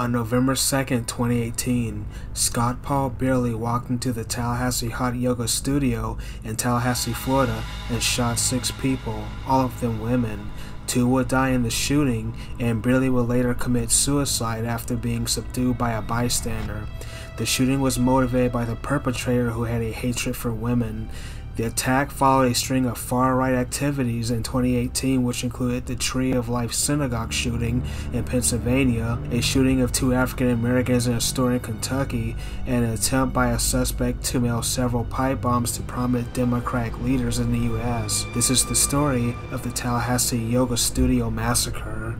On November 2, 2018, Scott Paul Beierle walked into the Tallahassee Hot Yoga Studio in Tallahassee, Florida, and shot six people, all of them women. Two would die in the shooting, and Beierle would later commit suicide after being subdued by a bystander. The shooting was motivated by the perpetrator who had a hatred for women. The attack followed a string of far-right activities in 2018 which included the Tree of Life synagogue shooting in Pennsylvania, a shooting of two African Americans in a store in Kentucky, and an attempt by a suspect to mail several pipe bombs to prominent Democratic leaders in the U.S. This is the story of the Tallahassee Yoga Studio Massacre.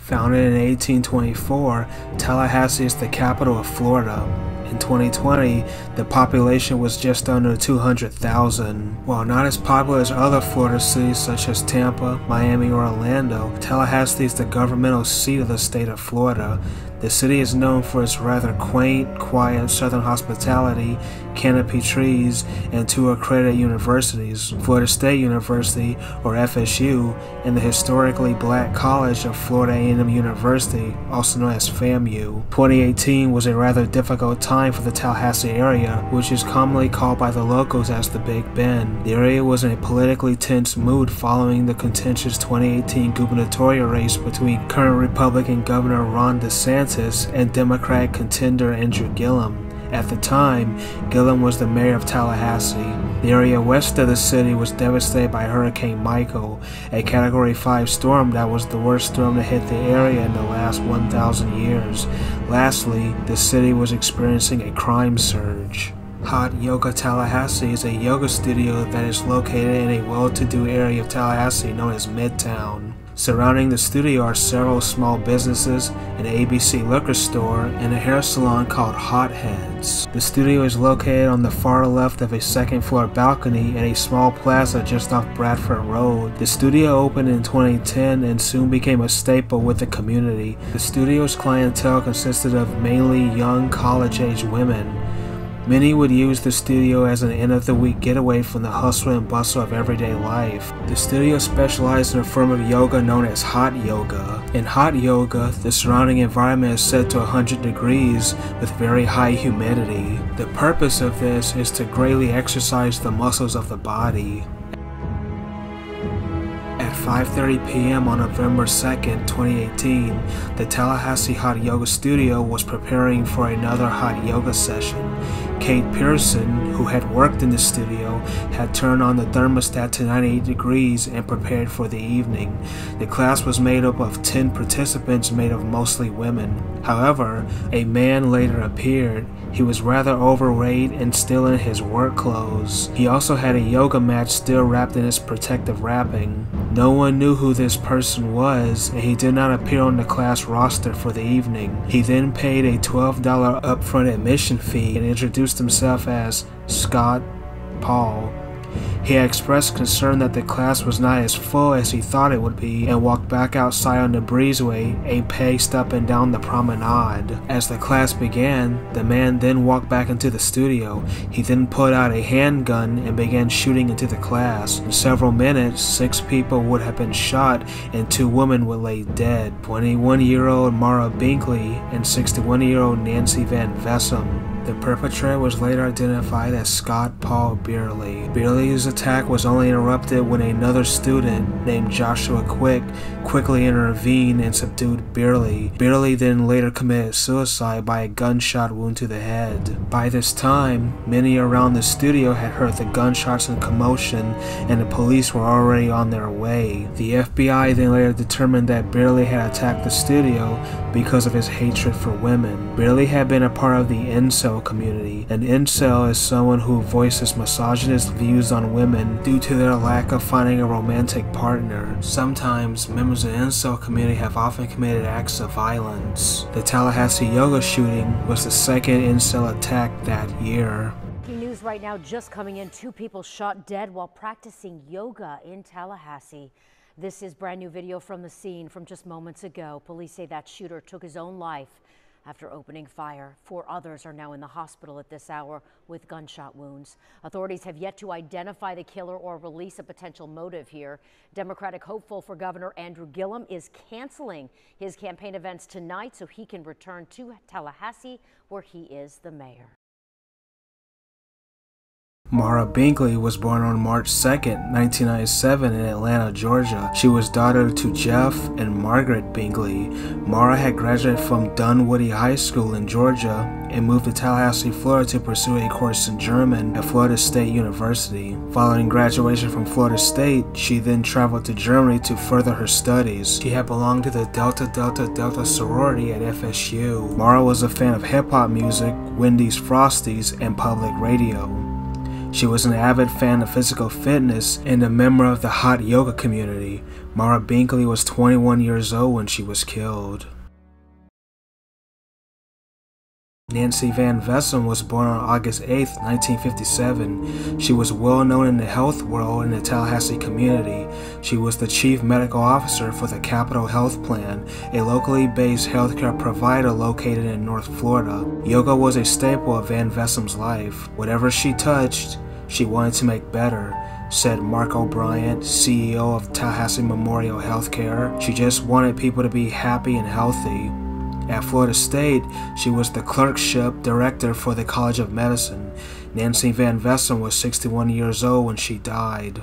Founded in 1824, Tallahassee is the capital of Florida. In 2020, the population was just under 200,000. While not as popular as other Florida cities such as Tampa, Miami, or Orlando, Tallahassee is the governmental seat of the state of Florida. The city is known for its rather quaint, quiet southern hospitality, canopy trees, and two accredited universities, Florida State University, or FSU, and the historically black college of Florida A&M University, also known as FAMU. 2018 was a rather difficult time for the Tallahassee area, which is commonly called by the locals as the Big Bend. The area was in a politically tense mood following the contentious 2018 gubernatorial race between current Republican Governor Ron DeSantis DeSantis and Democratic contender Andrew Gillum. At the time, Gillum was the mayor of Tallahassee. The area west of the city was devastated by Hurricane Michael, a Category 5 storm that was the worst storm to hit the area in the last 1,000 years. Lastly, the city was experiencing a crime surge. Hot Yoga Tallahassee is a yoga studio that is located in a well-to-do area of Tallahassee known as Midtown. Surrounding the studio are several small businesses, an ABC liquor store, and a hair salon called Hot Heads. The studio is located on the far left of a second floor balcony in a small plaza just off Bradford Road. The studio opened in 2010 and soon became a staple with the community. The studio's clientele consisted of mainly young college-age women. Many would use the studio as an end of the week getaway from the hustle and bustle of everyday life. The studio specialized in a form of yoga known as hot yoga. In hot yoga, the surrounding environment is set to 100 degrees with very high humidity. The purpose of this is to greatly exercise the muscles of the body. At 5.30 p.m. on November 2nd, 2018, the Tallahassee Hot Yoga Studio was preparing for another hot yoga session. Kate Pearson, who had worked in the studio, had turned on the thermostat to 98 degrees and prepared for the evening. The class was made up of 10 participants made of mostly women. However, a man later appeared. He was rather overweight and still in his work clothes. He also had a yoga mat still wrapped in its protective wrapping. No one knew who this person was, and he did not appear on the class roster for the evening. He then paid a $12 upfront admission fee and introduced himself as Scott Paul he expressed concern that the class was not as full as he thought it would be and walked back outside on the breezeway and paced up and down the promenade. As the class began, the man then walked back into the studio. He then pulled out a handgun and began shooting into the class. In several minutes, six people would have been shot and two women would lay dead. 21-year-old Maura Binkley and 61-year-old Nancy Van Vessem. The perpetrator was later identified as Scott Paul Beierle. Beierle's attack was only interrupted when another student named Joshua Quick quickly intervened and subdued Beierle. Beierle then later committed suicide by a gunshot wound to the head. By this time, many around the studio had heard the gunshots and commotion and the police were already on their way. The FBI then later determined that Beierle had attacked the studio because of his hatred for women. Beierle had been a part of the incel incel community. An incel is someone who voices misogynist views on women due to their lack of finding a romantic partner. Sometimes, members of the incel community have often committed acts of violence. The Tallahassee yoga shooting was the second incel attack that year. News right now just coming in. Two people shot dead while practicing yoga in Tallahassee. This is brand new video from the scene from just moments ago. Police say that shooter took his own life after opening fire. Four others are now in the hospital at this hour with gunshot wounds. Authorities have yet to identify the killer or release a potential motive here. Democratic hopeful for Governor Andrew Gillum is canceling his campaign events tonight so he can return to Tallahassee, where he is the mayor. Maura Binkley was born on March 2, 1997 in Atlanta, Georgia. She was daughter to Jeff and Margaret Binkley. Maura had graduated from Dunwoody High School in Georgia and moved to Tallahassee, Florida to pursue a course in German at Florida State University. Following graduation from Florida State, she then traveled to Germany to further her studies. She had belonged to the Delta Delta Delta sorority at FSU. Maura was a fan of hip hop music, Wendy's Frosties, and public radio. She was an avid fan of physical fitness and a member of the hot yoga community. Maura Binkley was 21 years old when she was killed. Nancy Van Vessem was born on August 8, 1957. She was well known in the health world in the Tallahassee community. She was the chief medical officer for the Capital Health Plan, a locally based healthcare provider located in North Florida. Yoga was a staple of Van Vessem's life. Whatever she touched, she wanted to make better said Mark O'Brien, CEO of Tallahassee Memorial Healthcare. She just wanted people to be happy and healthy. At Florida State, she was the clerkship director for the College of Medicine. Nancy Van Vessem was 61 years old when she died.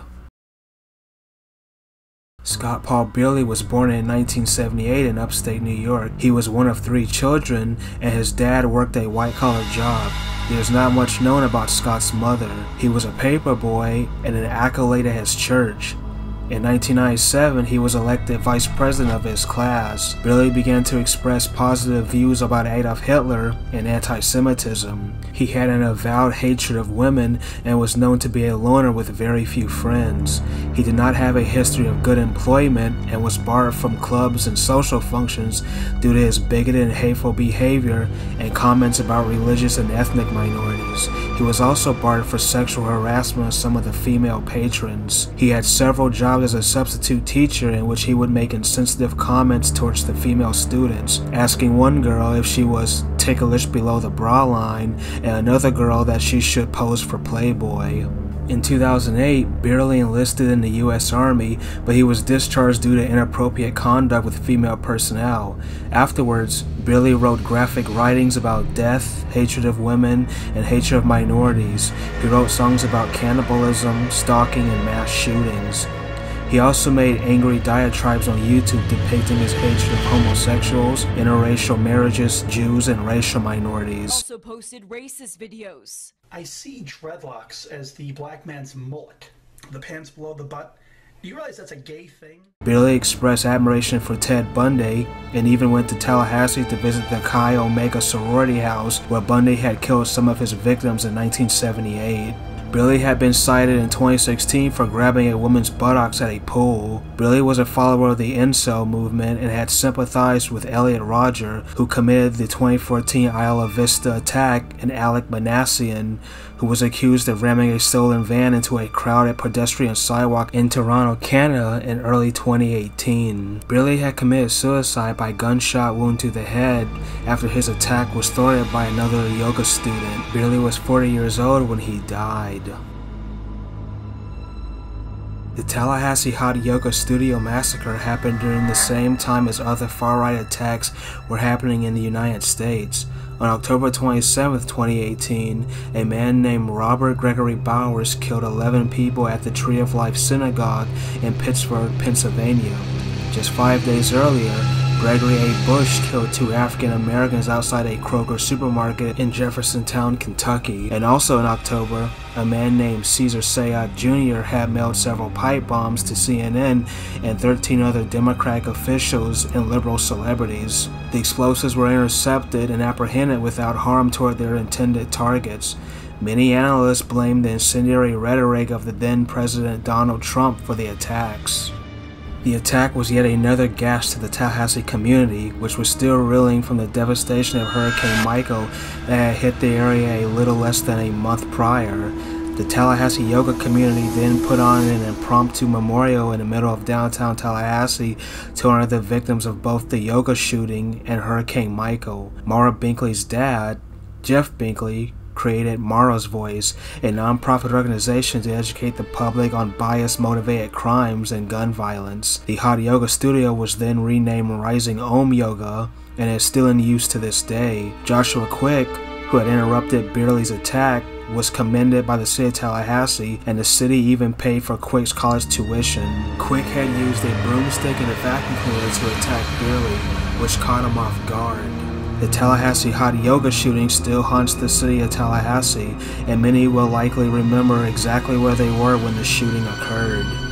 Scott Paul Beierle was born in 1978 in upstate New York. He was one of three children, and his dad worked a white collar job. There's not much known about Scott's mother. He was a paper boy and an accolade at his church. In 1997, he was elected vice president of his class. Billy began to express positive views about Adolf Hitler and anti Semitism. He had an avowed hatred of women and was known to be a loner with very few friends. He did not have a history of good employment and was barred from clubs and social functions due to his bigoted and hateful behavior and comments about religious and ethnic minorities. He was also barred for sexual harassment of some of the female patrons. He had several jobs as a substitute teacher in which he would make insensitive comments towards the female students, asking one girl if she was ticklish below the bra line and another girl that she should pose for Playboy. In 2008, Beierle enlisted in the U.S. Army, but he was discharged due to inappropriate conduct with female personnel. Afterwards, Beierle wrote graphic writings about death, hatred of women, and hatred of minorities. He wrote songs about cannibalism, stalking, and mass shootings. He also made angry diatribes on YouTube depicting his hatred of homosexuals, interracial marriages, Jews, and racial minorities. Also posted racist videos. I see dreadlocks as the black man's mullet. The pants below the butt. Do you realize that's a gay thing? Beierle expressed admiration for Ted Bundy and even went to Tallahassee to visit the Chi Omega sorority house where Bundy had killed some of his victims in 1978. Beierle had been cited in 2016 for grabbing a woman's buttocks at a pool. Billy was a follower of the incel movement and had sympathized with Elliot Rodger, who committed the 2014 Isla Vista attack, and Alek Minassian, who was accused of ramming a stolen van into a crowded pedestrian sidewalk in Toronto, Canada in early 2018. Billy had committed suicide by gunshot wound to the head after his attack was thwarted by another yoga student. Billy was 40 years old when he died. The Tallahassee Hot Yoga Studio massacre happened during the same time as other far-right attacks were happening in the United States. On October 27, 2018, a man named Robert Gregory Bowers killed 11 people at the Tree of Life Synagogue in Pittsburgh, Pennsylvania. Just five days earlier, Gregory A. Bush killed two African Americans outside a Kroger supermarket in Jeffersontown, Kentucky. And also in October, a man named Cesar Sayoc Jr. had mailed several pipe bombs to CNN and 13 other Democratic officials and liberal celebrities. The explosives were intercepted and apprehended without harm toward their intended targets. Many analysts blamed the incendiary rhetoric of the then President Donald Trump for the attacks. The attack was yet another gash to the Tallahassee community, which was still reeling from the devastation of Hurricane Michael that had hit the area a little less than a month prior. The Tallahassee yoga community then put on an impromptu memorial in the middle of downtown Tallahassee to honor the victims of both the yoga shooting and Hurricane Michael. Maura Binkley's dad, Jeff Binkley, created Maura's Voice, a nonprofit organization to educate the public on bias motivated crimes and gun violence. The hot yoga studio was then renamed Rising Om Yoga and is still in use to this day. Joshua Quick, who had interrupted Beierle's attack, was commended by the city of Tallahassee, and the city even paid for Quick's college tuition. Quick had used a broomstick and a vacuum cleaner to attack Beierle, which caught him off guard. The Tallahassee hot yoga shooting still haunts the city of Tallahassee, and many will likely remember exactly where they were when the shooting occurred.